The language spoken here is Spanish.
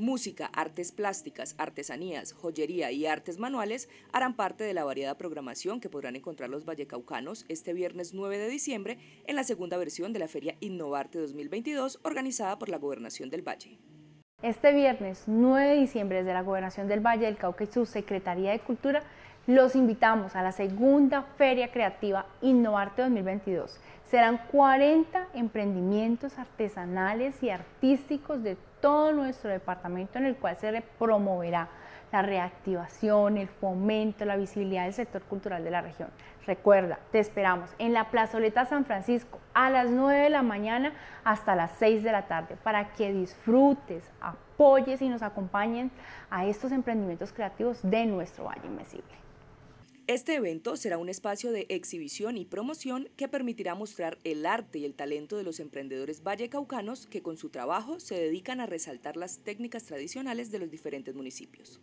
Música, artes plásticas, artesanías, joyería y artes manuales harán parte de la variada programación que podrán encontrar los vallecaucanos este viernes 9 de diciembre en la segunda versión de la Feria Innovarte 2022 organizada por la Gobernación del Valle. Este viernes 9 de diciembre desde la Gobernación del Valle del Cauca y su Secretaría de Cultura los invitamos a la segunda Feria Creativa Innovarte 2022. Serán 40 emprendimientos artesanales y artísticos de todo nuestro departamento en el cual se promoverá la reactivación, el fomento, la visibilidad del sector cultural de la región. Recuerda, te esperamos en la plazoleta San Francisco a las 9 de la mañana hasta las 6 de la tarde para que disfrutes, apoyes y nos acompañen a estos emprendimientos creativos de nuestro Valle Invencible. Este evento será un espacio de exhibición y promoción que permitirá mostrar el arte y el talento de los emprendedores vallecaucanos que con su trabajo se dedican a resaltar las técnicas tradicionales de los diferentes municipios.